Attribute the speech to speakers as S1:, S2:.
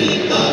S1: Tito.